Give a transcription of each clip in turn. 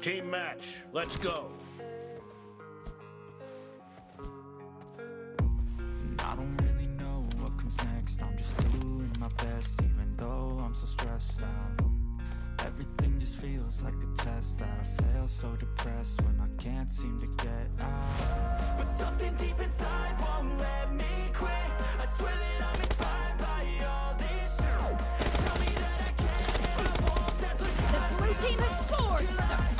Team match, let's go. I don't really know what comes next. I'm just doing my best even though I'm so stressed out. Everything just feels like a test that I fail so depressed when I can't seem to get out. But something deep inside won't let me quit. I swear that I'm inspired by all this. Shit Tell me that I can and I won't, that's what The blue team has scored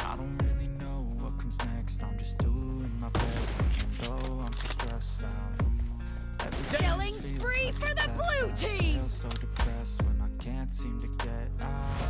I don't really know what comes next. I'm just doing my best Even though I'm so stressed out. Killing spree for the blue that I team! feel so depressed when I can't seem to get out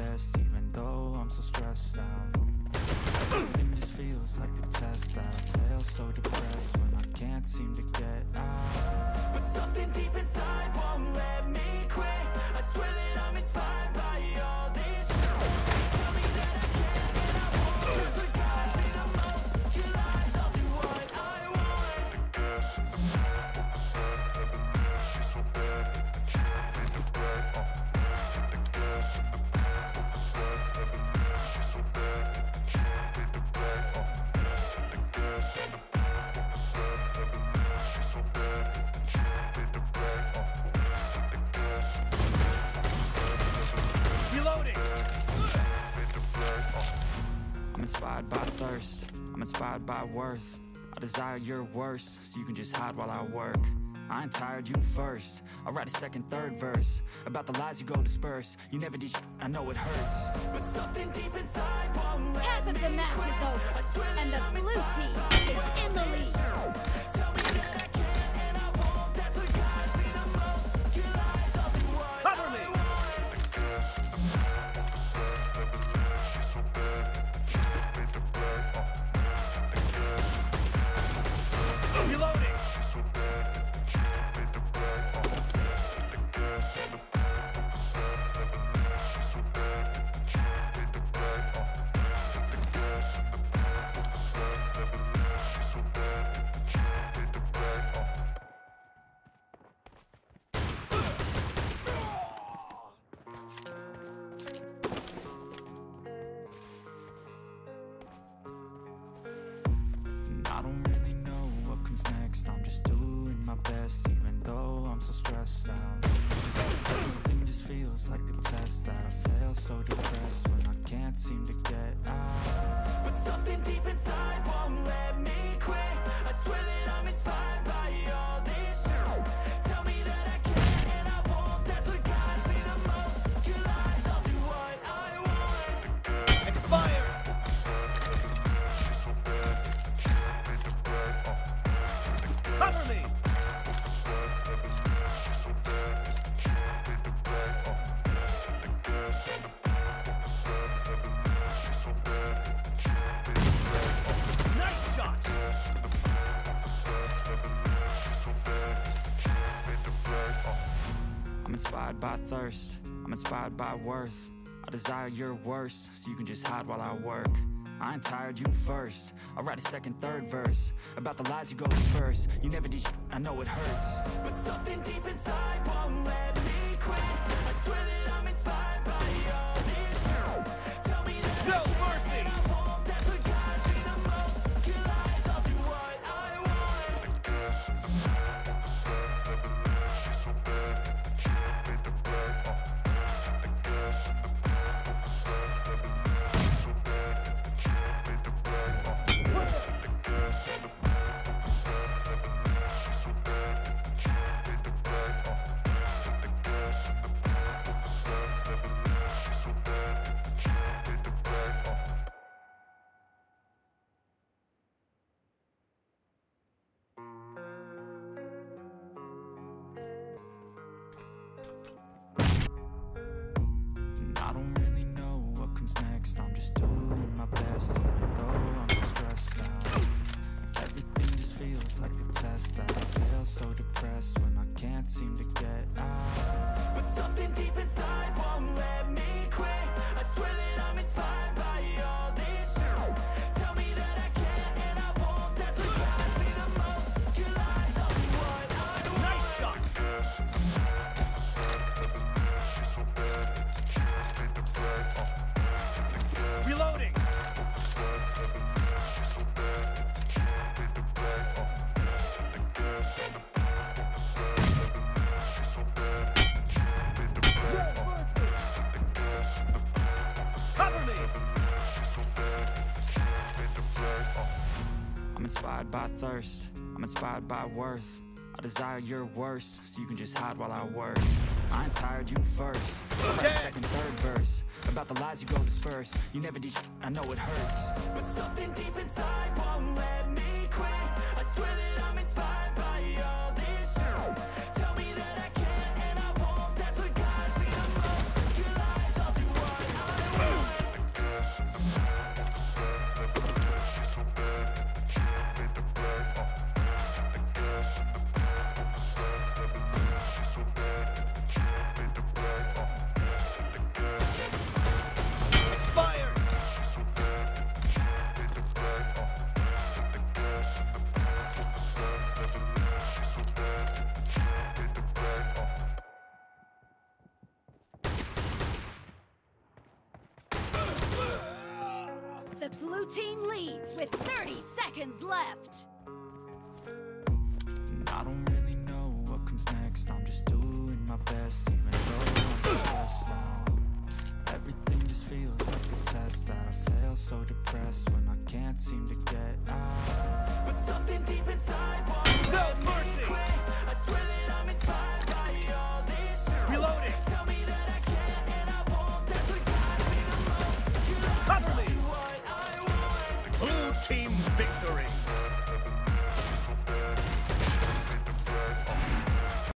best even though I'm so stressed out. Everything just feels like a test. That I fail so depressed when I can't seem to get out. But something inspired by thirst, I'm inspired by worth. I desire your worst, so you can just hide while I work. I ain't tired, you first. I'll write a second, third verse About the lies you go disperse. You never did sh- I know it hurts. But something deep inside won't let Half of The match is over, and the blue team is in the lead. I don't really know what comes next. I'm just doing my best even though I'm so stressed out. Everything just feels like a test that I fail so depressed when I can't seem to get out Nice shot! I'm inspired by thirst, I'm inspired by worth. I desire your worst, so you can just hide while I work. I ain't tired, you first. I'll write a second, third verse about the lies you go disperse. You never did, I know it hurts. But something deep inside won't let me quit. I swear best, even though I'm stressed out. Everything just feels like a test I fail so depressed when I can't seem to get out. But something I'm inspired by thirst, I'm inspired by worth. I desire your worst, so you can just hide while I work. I ain't tired, you first. I write a Dead. second, third verse about the lies you go disperse. You never did, sh- I know it hurts. But something deep inside won't let me quit. I swear that I'm inspired The blue team leads with 30 seconds left. I don't really know what comes next. I'm just doing my best, even though I'm stressed. Everything just feels like a test that I fail so depressed when I can't seem to get out. But something deep